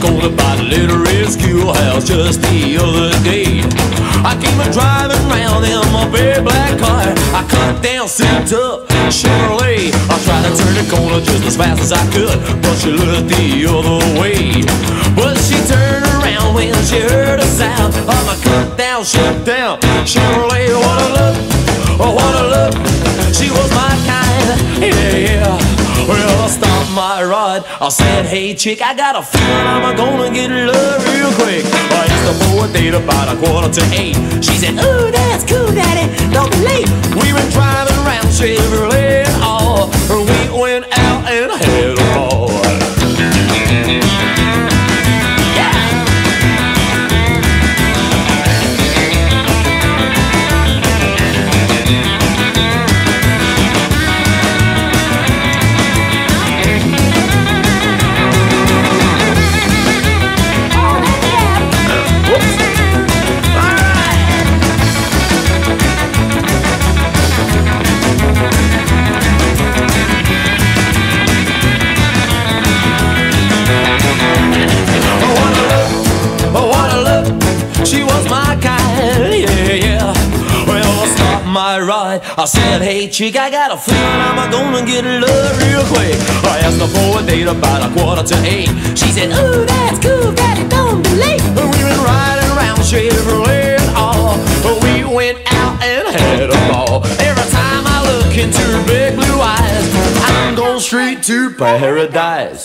cause just the other day. I came a driving round in my big black car. I cut down, souped up Chevrolet I tried to turn the corner just as fast as I could But she looked the other way. But she turned around when she heard a sound Of a cut down, shut down Chevrolet my ride. I said, hey chick, I got a feeling I'm gonna get love real quick. I her for a date about a quarter to eight. She said, ooh, that's cool, daddy, don't be late. We were driving around Chevrolet my kind, yeah, yeah. Well stop my ride. I said, hey chick, I got a feeling I'm gonna get love real quick. I asked her for a date about a quarter to eight. She said, ooh, that's cool, daddy, don't be late. We went riding around Chevrolet and all. But we went out and had a ball. Every time I look into her big blue eyes, I'm going straight to paradise.